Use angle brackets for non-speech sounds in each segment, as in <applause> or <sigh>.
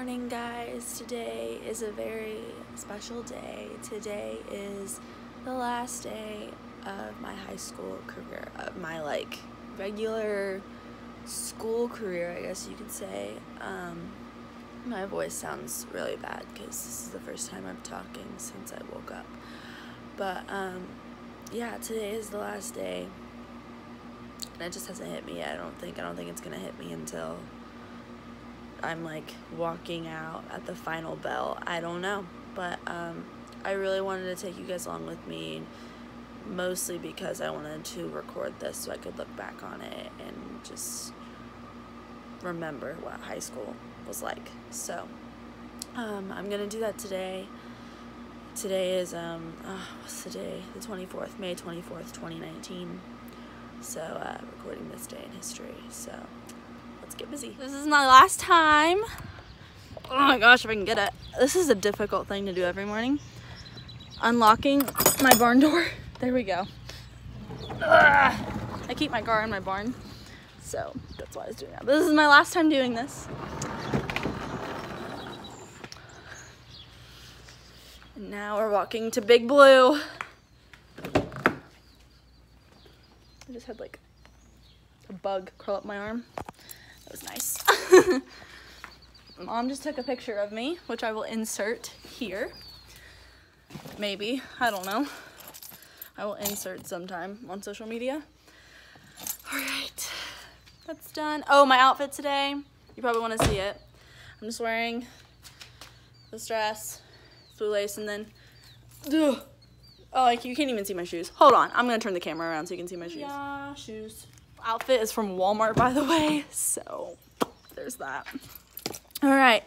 morning, guys. Today is a very special day. Today is the last day of my high school career, of my like regular school career, I guess you could say. Um, my voice sounds really bad because this is the first time I'm talking since I woke up. But um, yeah, today is the last day, and it just hasn't hit me yet. I don't think. I don't think it's gonna hit me until I'm like walking out at the final bell. I don't know. But um, I really wanted to take you guys along with me, mostly because I wanted to record this so I could look back on it and just remember what high school was like. So um, I'm going to do that today. Today is, um, oh, what's the day? The 24th, May 24th, 2019. So, uh, recording this day in history. So, let's get busy. This is my last time. Oh my gosh, if I can get it. This is a difficult thing to do every morning. Unlocking my barn door. <laughs> There we go. Ugh. I keep my car in my barn. So that's why I was doing that. But this is my last time doing this. And now we're walking to Big Blue. I just had like a bug crawl up my arm. That was nice. <laughs> Mom just took a picture of me, which I will insert here. Maybe, I don't know. I will insert sometime on social media. All right, that's done. Oh, my outfit today. You probably want to see it. I'm just wearing this dress, blue lace, and then, ugh. oh, like you can't even see my shoes. Hold on, I'm gonna turn the camera around so you can see my shoes. Yeah, shoes. Outfit is from Walmart, by the way, so there's that. All right.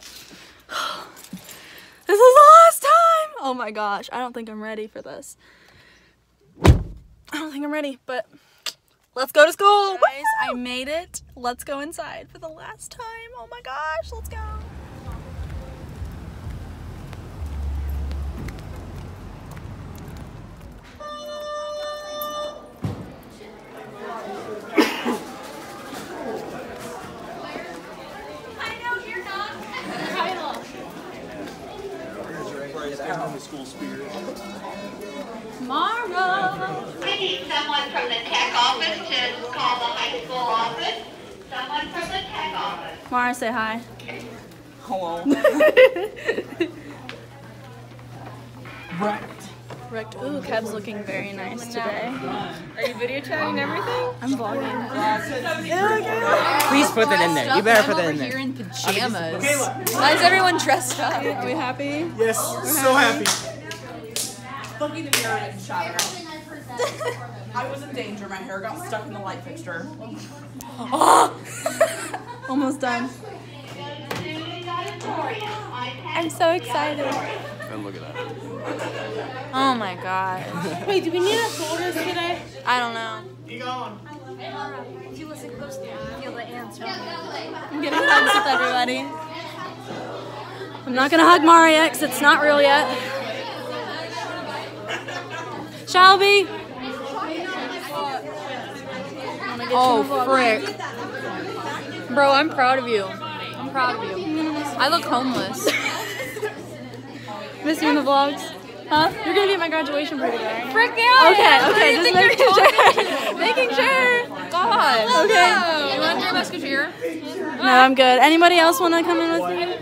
This is the last time. Oh my gosh, I don't think I'm ready for this. I don't think I'm ready, but let's go to school. Guys, I made it. Let's go inside for the last time. Oh my gosh, let's go. School spirit. Tomorrow. We need someone from the tech office to call the high school office. Someone from the tech office. Mara, say hi. Hello. <laughs> right. Wrecked. Ooh, Kev's looking very nice today. Are you video chatting everything? I'm vlogging. Please put that in there. You better put that in We're here there. in pajamas. Why is everyone dressed up? Are we happy? Yes, so happy. Looking in the mirror and shot I was in danger. My hair got stuck in the light fixture. <laughs> Almost done. I'm so excited. And look at that. Oh my god. Wait, do we need our folders today? I don't know. If you listen closely, you feel the answer. I'm getting hugs with everybody. I'm not gonna hug Maria because it's not real yet. Shelby. Oh, frick. Bro, I'm proud of you. I'm proud of you. I look homeless. <laughs> Miss you in the vlogs? Huh? You're gonna be at my graduation party, right? Frick yeah! Okay, okay, just making sure. <laughs> making sure. God. Okay. You want to do a musketeer? No, I'm good. Anybody else want to come in with me?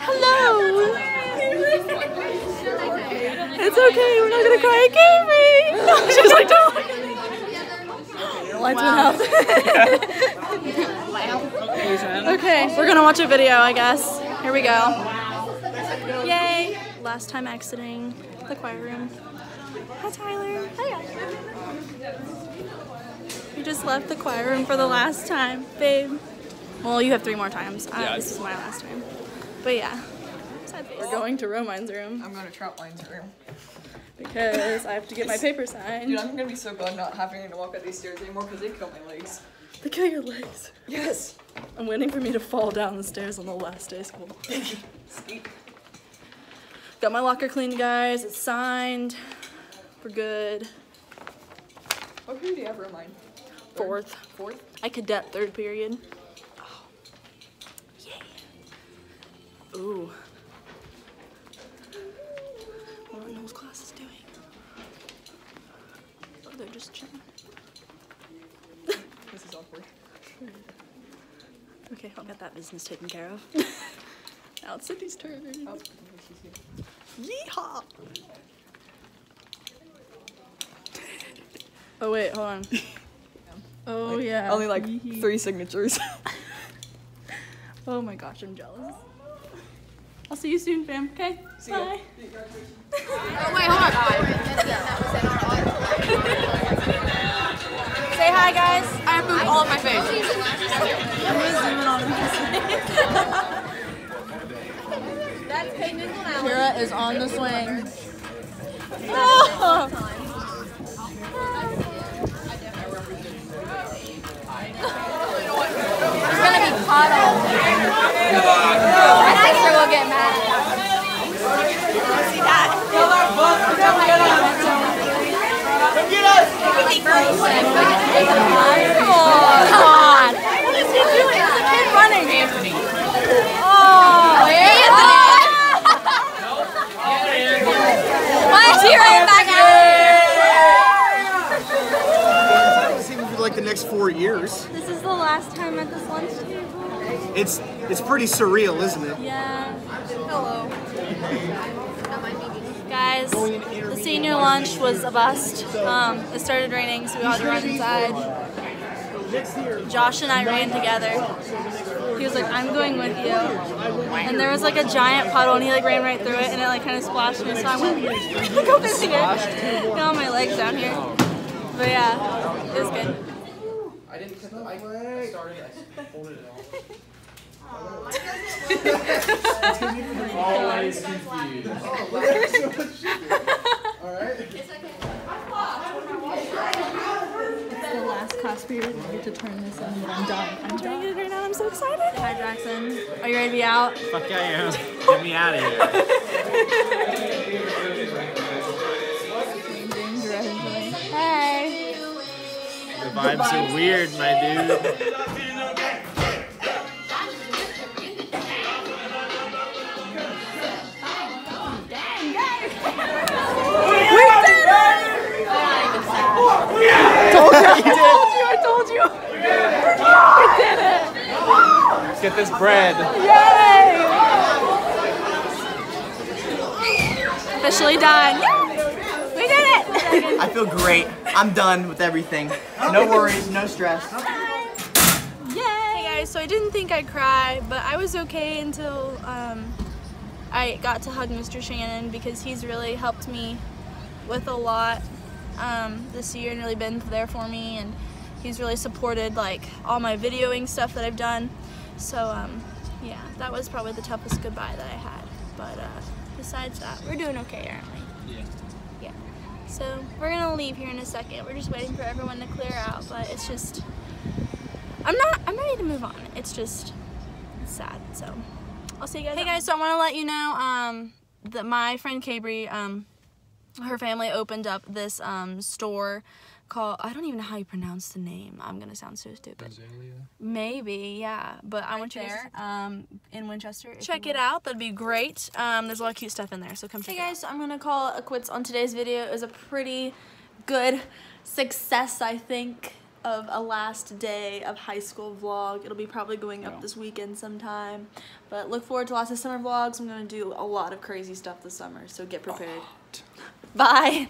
Hello. It's okay. We're not gonna cry. Carrie. No, <laughs> she's like, don't. lights went out. <laughs> okay, we're gonna watch a video, I guess. Here we go. Yay! Last time exiting the choir room. Hi, Tyler. Hiya. We just left the choir room for the last time, babe. Well, you have three more times. Uh, this is my last time. But yeah. We're going to Romine's room I'm going to Troutline's room. because I have to get my paper signed. Dude, I'm gonna be so glad not having to walk up these stairs anymore because they kill my legs. They kill your legs. Yes. I'm waiting for me to fall down the stairs on the last day of school. Got my locker cleaned, guys. It's signed. We're good. What period do you have room line? Fourth. Fourth? I cadet third period. Oh. Yay. Ooh. I wonder what Noel's class is doing. Oh, they're just chilling. This is awkward. <laughs> Okay, I'll get that business taken care of. <laughs> now it's Cindy's turn. Oh, Yeehaw! <laughs> Oh wait, hold on. <laughs> Oh yeah. Only like three signatures. Oh my gosh, I'm jealous. I'll see you soon, fam. Okay. Bye. Oh, wait, hold on. Say hi, guys. I have food all over my face. Is on the swing. It's gonna be puddle. My sister will get mad. Oh, Come on. What is he doing? A kid running. Oh, Anthony. Why is he running back out? See me for like the next four years. This is the last time at this lunch table. It's it's pretty surreal, isn't it? Yeah. Hello. Guys, the senior lunch was a bust. Um, it started raining, so we all had to run inside. Josh and I ran together. He was like, I'm going with you. And there was like a giant puddle, and he like ran right through it, and it like kind of splashed me, so I went, <laughs> go fishing it. Got all my legs down here. But yeah, it was good. I didn't cut the, I started, I folded it all. Always confused. the last class period. I get to turn this in, but I'm done. I'm doing it right now. I'm so excited. Hi, Jackson. Are you ready to be out? Fuck yeah, I am. Get me out of here. Hey. The vibes are weird, my dude. <laughs> Let's <laughs> get this bread. Yay! Officially done. We did it. I feel great. I'm done with everything. No worries, no stress. Yay! Hey guys, so I didn't think I'd cry, but I was okay until um, I got to hug Mr. Shannon because he's really helped me with a lot um, this year and really been there for me and he's really supported like all my videoing stuff that I've done. So um, yeah, that was probably the toughest goodbye that I had. But uh, besides that, we're doing okay, aren't we? Yeah. Yeah. So we're gonna leave here in a second. We're just waiting for everyone to clear out, but it's just I'm not I'm ready to move on. It's just it's sad. So I'll see you guys. Hey guys, so I want to let you know um that my friend Cabri um her family opened up this um store called I don't even know how you pronounce the name. I'm gonna sound so stupid. Maybe, yeah. But I want you there, to um in Winchester. Check it out. That'd be great. Um there's a lot of cute stuff in there, so come check out. hey guys, so I'm gonna call it quits on today's video. It was a pretty good success, I think, of a last day of high school vlog. It'll be probably going up this weekend sometime. But look forward to lots of summer vlogs. I'm gonna do a lot of crazy stuff this summer, so get prepared. Bye.